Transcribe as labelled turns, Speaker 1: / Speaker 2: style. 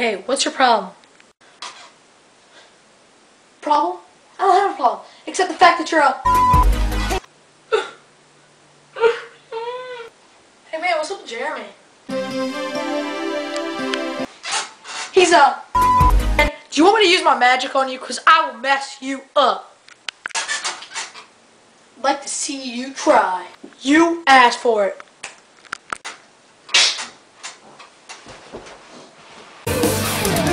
Speaker 1: Okay, what's your problem?
Speaker 2: Problem? I don't have a problem. Except the fact that you're a... hey man, what's up with Jeremy? He's a... Do you want me to use my magic on you? Because I will mess you up. I'd like to see you try. You asked for it. Yeah.